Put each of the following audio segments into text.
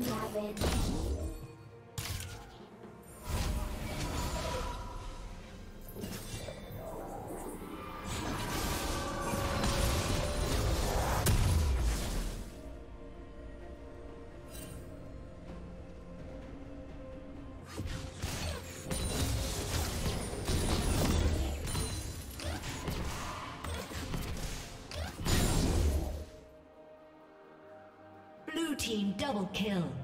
Lavender. Team double kill.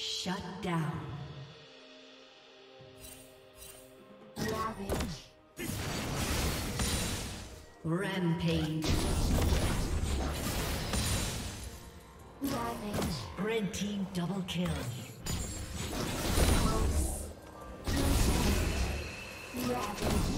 Shut down. Ravage. Rampage. Ravage. Red team double kill. Ravage.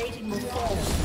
Plating will fall.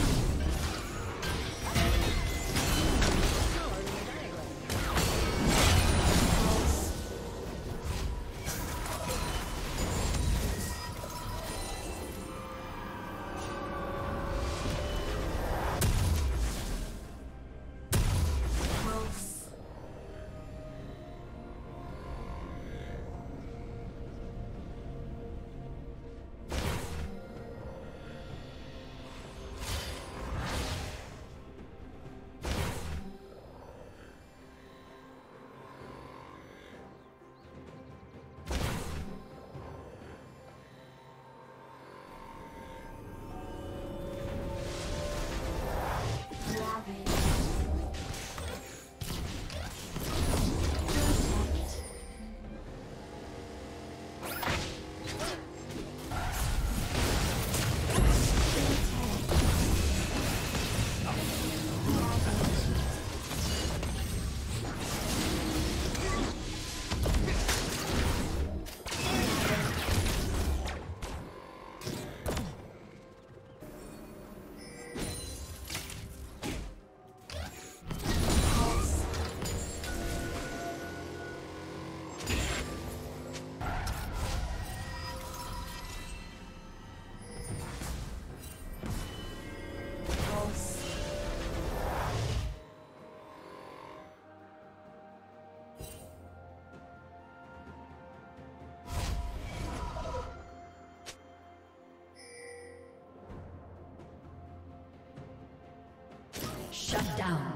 Shut down.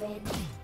Seven.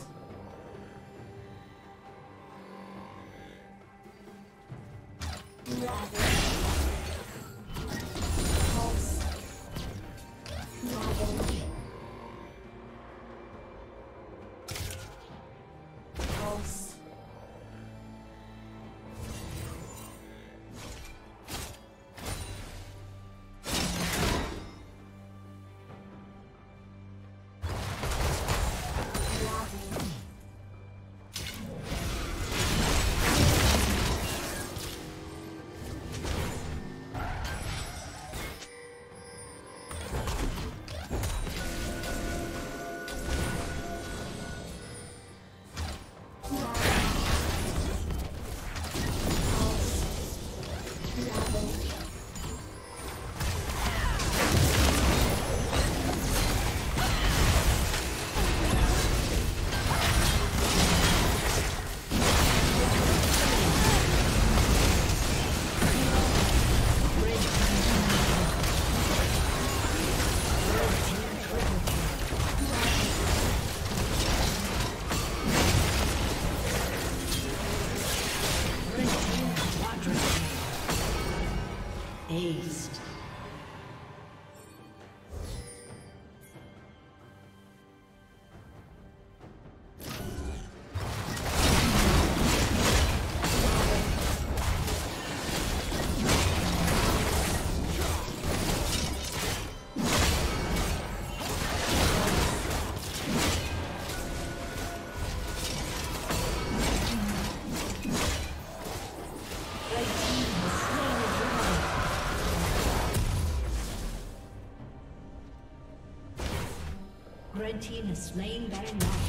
Team has slain Baron Nashor.